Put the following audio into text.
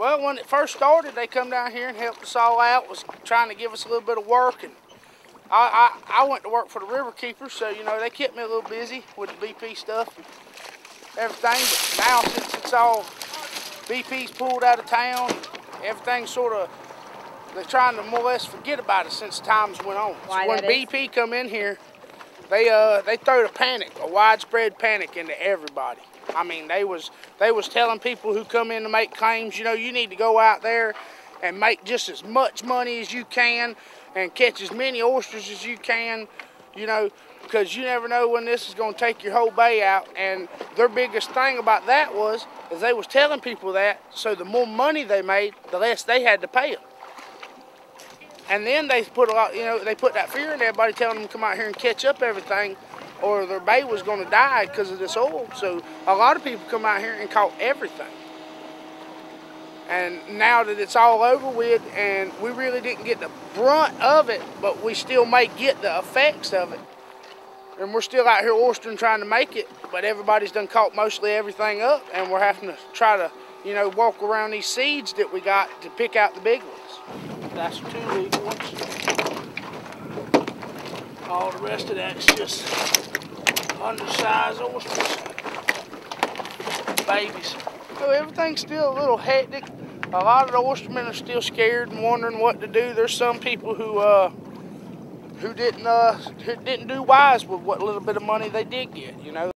Well, when it first started, they come down here and helped us all out. Was trying to give us a little bit of work, and I, I, I went to work for the river keepers, so you know they kept me a little busy with the BP stuff and everything. But now since it's all BP's pulled out of town, everything's sort of they're trying to more or less forget about it since times went on. Why so when? BP come in here, they uh they throwed a panic, a widespread panic into everybody. I mean, they was they was telling people who come in to make claims, you know, you need to go out there and make just as much money as you can and catch as many oysters as you can, you know, because you never know when this is going to take your whole bay out. And their biggest thing about that was is they was telling people that, so the more money they made, the less they had to pay them. And then they put a lot, you know, they put that fear in everybody, telling them to come out here and catch up everything, or their bay was going to die because of this oil. So a lot of people come out here and caught everything. And now that it's all over with, and we really didn't get the brunt of it, but we still may get the effects of it. And we're still out here oystering trying to make it, but everybody's done caught mostly everything up, and we're having to try to, you know, walk around these seeds that we got to pick out the big ones. That's two legal ones. All the rest of that's just undersized oysters. Babies. So everything's still a little hectic. A lot of the oystermen are still scared and wondering what to do. There's some people who uh, who didn't uh, who didn't do wise with what little bit of money they did get. You know.